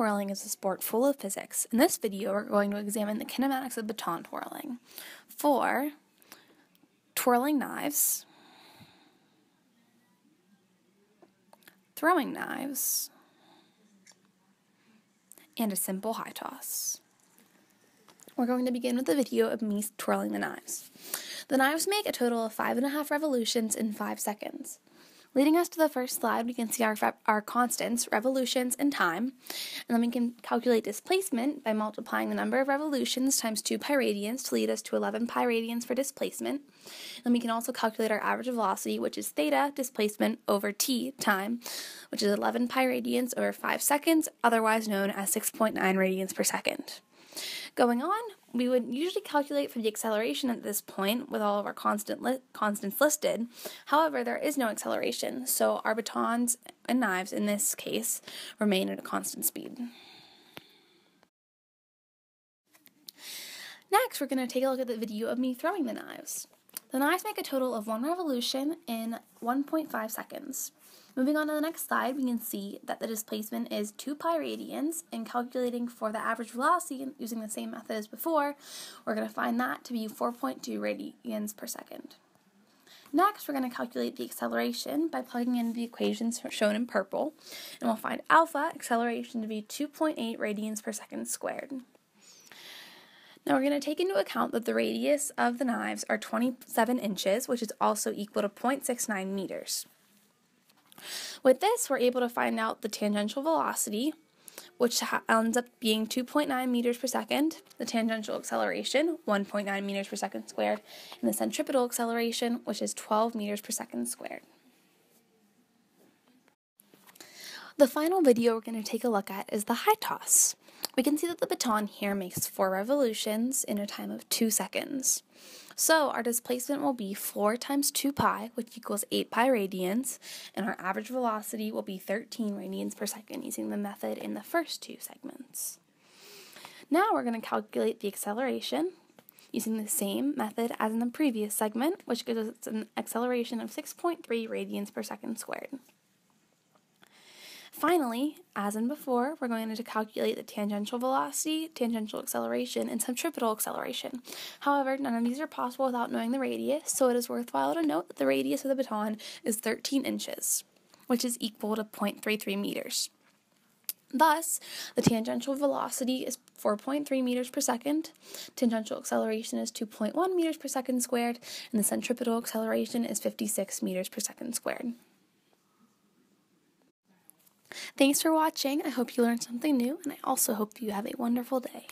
twirling is a sport full of physics. In this video, we're going to examine the kinematics of baton twirling. For twirling knives, throwing knives, and a simple high toss. We're going to begin with the video of me twirling the knives. The knives make a total of five and a half revolutions in five seconds. Leading us to the first slide, we can see our, our constants, revolutions, and time. And then we can calculate displacement by multiplying the number of revolutions times 2 pi radians to lead us to 11 pi radians for displacement. And we can also calculate our average velocity, which is theta displacement over t time, which is 11 pi radians over 5 seconds, otherwise known as 6.9 radians per second. Going on, we would usually calculate for the acceleration at this point with all of our constant li constants listed. However, there is no acceleration, so our batons and knives in this case remain at a constant speed. Next, we're going to take a look at the video of me throwing the knives. The knives make a total of one revolution in 1.5 seconds. Moving on to the next slide, we can see that the displacement is 2 pi radians, and calculating for the average velocity using the same method as before, we're going to find that to be 4.2 radians per second. Next, we're going to calculate the acceleration by plugging in the equations shown in purple, and we'll find alpha acceleration to be 2.8 radians per second squared. Now we're going to take into account that the radius of the knives are 27 inches, which is also equal to 0.69 meters. With this, we're able to find out the tangential velocity, which ends up being 2.9 meters per second, the tangential acceleration, 1.9 meters per second squared, and the centripetal acceleration, which is 12 meters per second squared. The final video we're going to take a look at is the high toss. We can see that the baton here makes four revolutions in a time of two seconds. So our displacement will be 4 times 2 pi, which equals 8 pi radians, and our average velocity will be 13 radians per second using the method in the first two segments. Now we're going to calculate the acceleration using the same method as in the previous segment, which gives us an acceleration of 6.3 radians per second squared. Finally, as in before, we're going to calculate the tangential velocity, tangential acceleration, and centripetal acceleration. However, none of these are possible without knowing the radius, so it is worthwhile to note that the radius of the baton is 13 inches, which is equal to 0.33 meters. Thus, the tangential velocity is 4.3 meters per second, tangential acceleration is 2.1 meters per second squared, and the centripetal acceleration is 56 meters per second squared. Thanks for watching. I hope you learned something new, and I also hope you have a wonderful day.